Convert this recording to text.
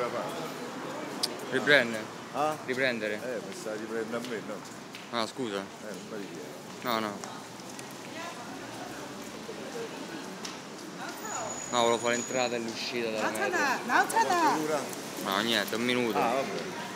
doveva fare? Riprendere. Ah? Riprendere? Eh, mi sta riprendendo a me, no? Ah, scusa. Eh, non mi richiede. No, no. No, volevo fare l'entrata e l'uscita dalla metro. 나오잖아, No, niente, un minuto. Ah, vabbè.